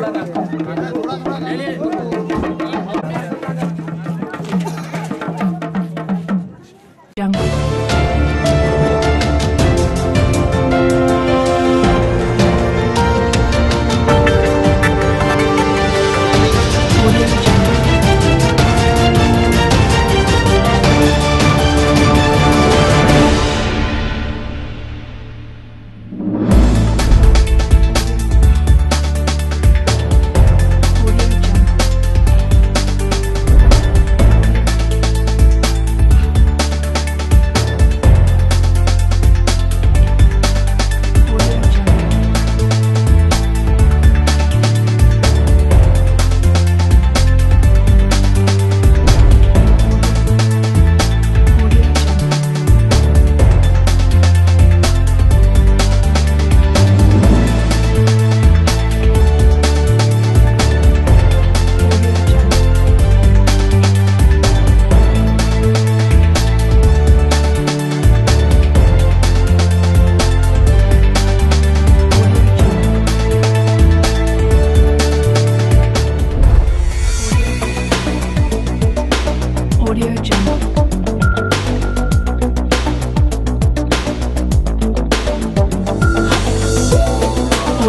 थोड़ा थोड़ा